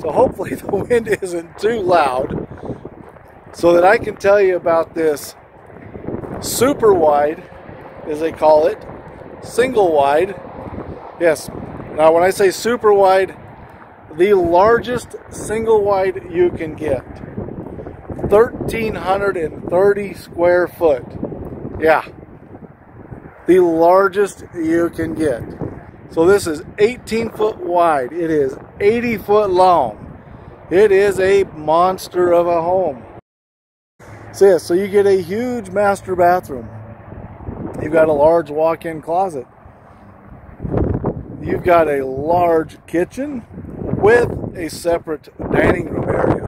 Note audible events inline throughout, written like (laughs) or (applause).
So hopefully (laughs) the wind isn't too loud so that I can tell you about this super wide, as they call it, single wide. Yes, now when I say super wide, the largest single wide you can get. 1,330 square foot. Yeah, the largest you can get. So this is 18 foot wide. It is 80 foot long. It is a monster of a home. So yeah, so you get a huge master bathroom. You've got a large walk-in closet. You've got a large kitchen with a separate dining room area.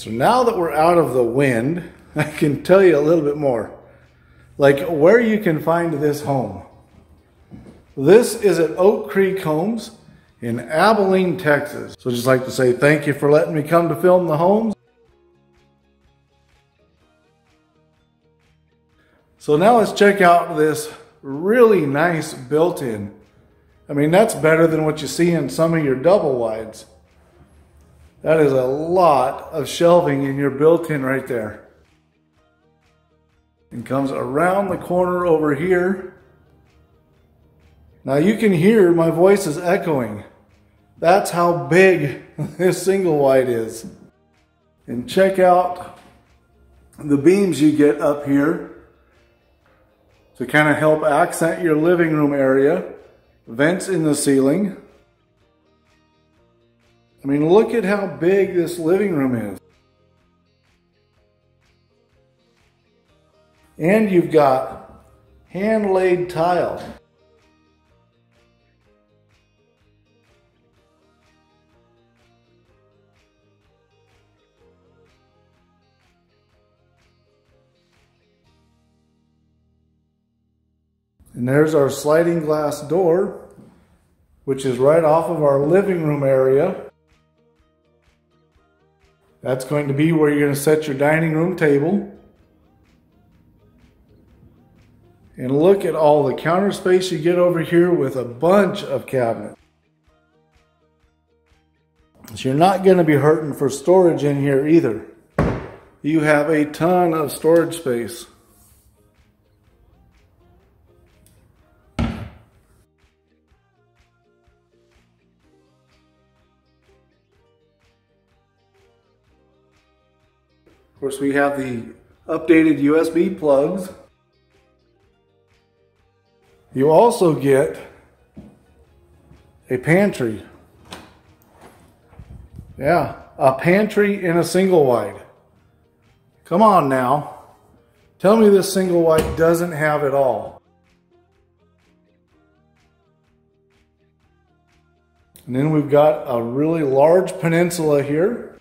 So now that we're out of the wind, (laughs) I can tell you a little bit more. Like where you can find this home. This is at Oak Creek Homes in Abilene, Texas. So just like to say thank you for letting me come to film the homes. So now let's check out this really nice built-in. I mean, that's better than what you see in some of your double wides. That is a lot of shelving in your built-in right there. And comes around the corner over here. Now you can hear my voice is echoing. That's how big (laughs) this single wide is. And check out the beams you get up here to kind of help accent your living room area. Vents in the ceiling. I mean, look at how big this living room is. And you've got hand-laid tile. And there's our sliding glass door, which is right off of our living room area. That's going to be where you're going to set your dining room table. And look at all the counter space you get over here with a bunch of cabinets. So you're not going to be hurting for storage in here either. You have a ton of storage space. Of course, we have the updated USB plugs. You also get a pantry. Yeah, a pantry in a single wide. Come on now. Tell me this single wide doesn't have it all. And then we've got a really large peninsula here.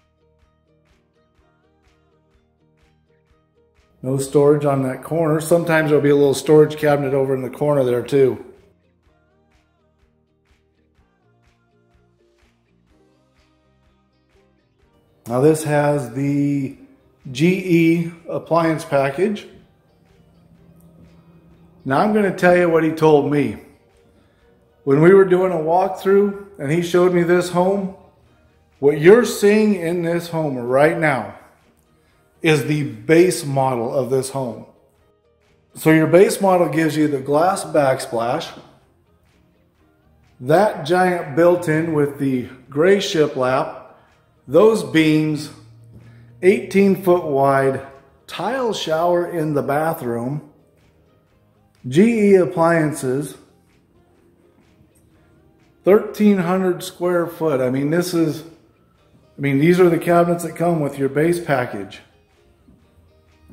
No storage on that corner. Sometimes there'll be a little storage cabinet over in the corner there too. Now this has the GE appliance package. Now I'm going to tell you what he told me. When we were doing a walkthrough and he showed me this home, What you're seeing in this home right now is the base model of this home. So your base model gives you the glass backsplash, that giant built-in with the gray shiplap, those beams, 18 foot wide, tile shower in the bathroom, GE appliances, 1300 square foot. I mean, this is, I mean, these are the cabinets that come with your base package.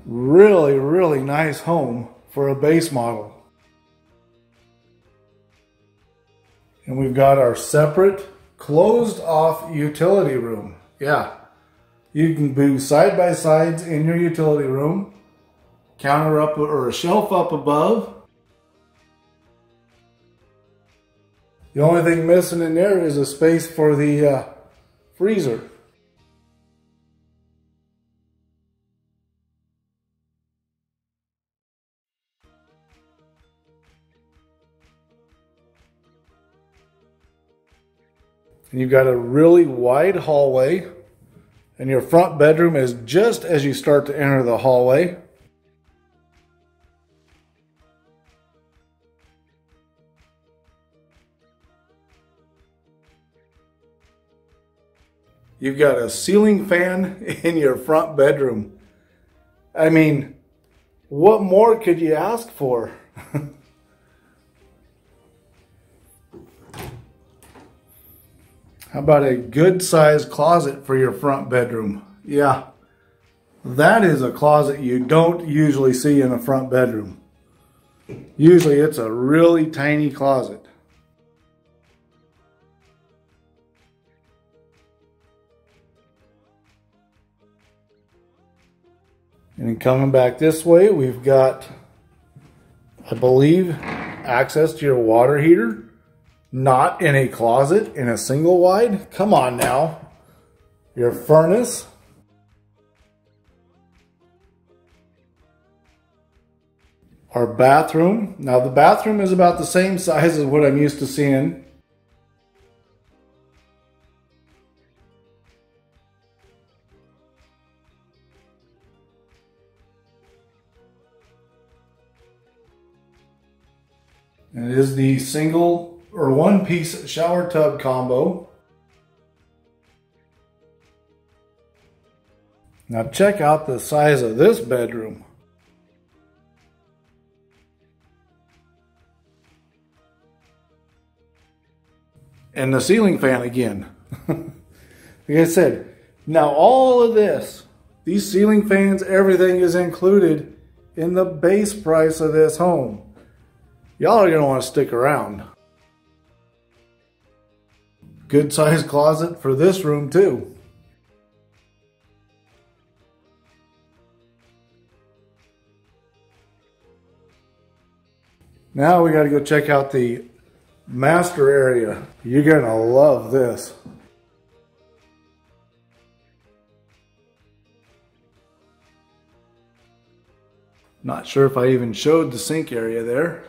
Really, really nice home for a base model. And we've got our separate closed off utility room. Yeah. You can do side by sides in your utility room, counter up or a shelf up above. The only thing missing in there is a space for the uh, freezer. You've got a really wide hallway. And your front bedroom is just as you start to enter the hallway. You've got a ceiling fan (laughs) in your front bedroom. I mean, what more could you ask for? How about a good sized closet for your front bedroom? Yeah, that is a closet you don't usually see in a front bedroom. Usually it's a really tiny closet. And coming back this way, we've got, I believe, access to your water heater. Not in a closet in a single wide? Come on now. Your furnace. Our bathroom. Now the bathroom is about the same size as what I'm used to seeing. And it is the single or one piece shower tub combo. Now check out the size of this bedroom. And the ceiling fan again. (laughs) like I said, now all of this, these ceiling fans, everything is included in the base price of this home. Y'all are want to stick around. Good sized closet for this room too. Now we got to go check out the master area. You're to love this. Not sure if I even showed the sink area there.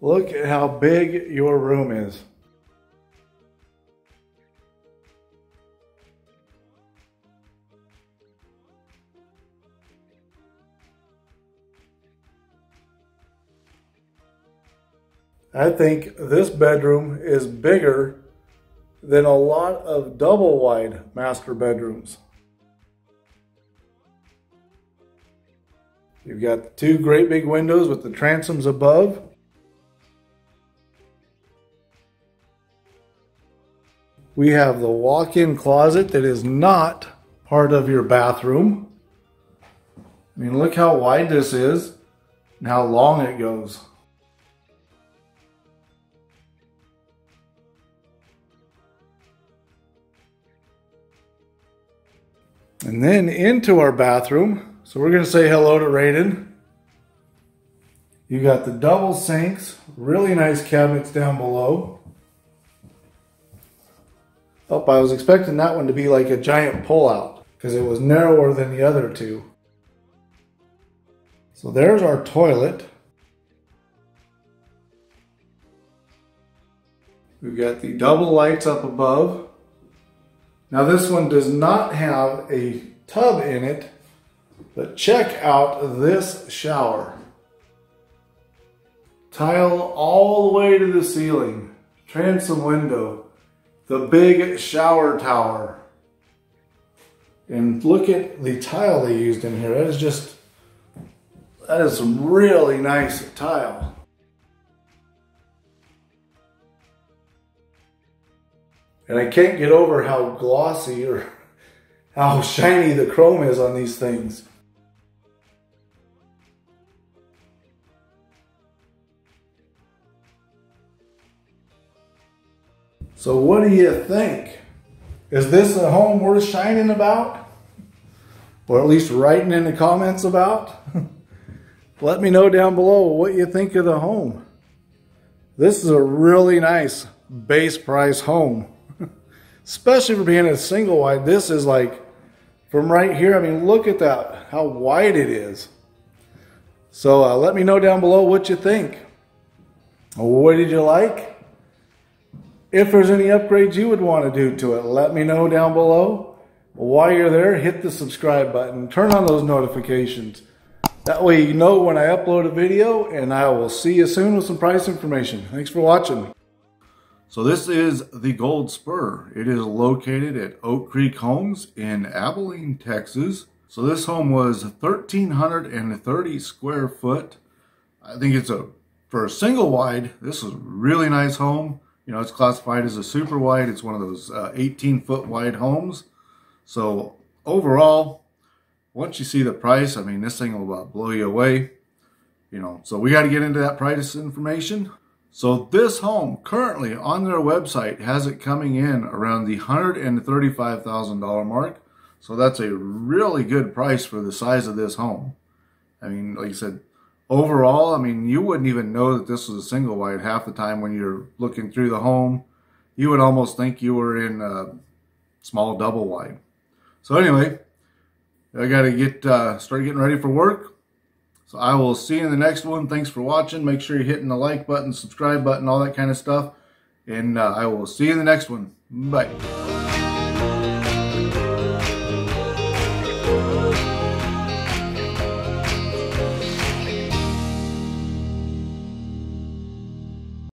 Look at how big your room is. I think this bedroom is bigger than a lot of double wide master bedrooms. You've got two great big windows with the transoms above. We have the walk-in closet that is not part of your bathroom. I mean, look how wide this is and how long it goes. And then into our bathroom. So we're going to say hello to Raiden. You got the double sinks, really nice cabinets down below. Oh, I was expecting that one to be like a giant pullout because it was narrower than the other two. So there's our toilet. We've got the double lights up above. Now this one does not have a tub in it, but check out this shower. Tile all the way to the ceiling. Transom window. The big shower tower. And look at the tile they used in here. That is just, that is some really nice tile. And I can't get over how glossy or how shiny the chrome is on these things. So what do you think? Is this a home worth shining about? Or at least writing in the comments about? (laughs) Let me know down below what you think of the home. This is a really nice base price home. (laughs) Especially for being a single wide. This is like, from right here, I mean, look at that, how wide it is. So uh, let me know down below what you think. What did you like? If there's any upgrades you would want to do to it, let me know down below. While you're there, hit the subscribe button. Turn on those notifications. That way you know when I upload a video, and I will see you soon with some price information. Thanks for watching. So this is the Gold Spur. It is located at Oak Creek Homes in Abilene, Texas. So this home was 1,330 square foot. I think it's a, for a single wide, this is a really nice home. You know, it's classified as a super wide. It's one of those uh, 18 foot wide homes. So overall, once you see the price, I mean, this thing will uh, blow you away. You know, so we got to get into that price information. So this home currently on their website has it coming in around the $135,000 mark. So that's a really good price for the size of this home. I mean, like I said, overall, I mean, you wouldn't even know that this was a single wide half the time when you're looking through the home. You would almost think you were in a small double wide. So anyway, I got to get uh, start getting ready for work. So I will see you in the next one. Thanks for watching. Make sure you're hitting the like button, subscribe button, all that kind of stuff. And uh, I will see you in the next one. Bye.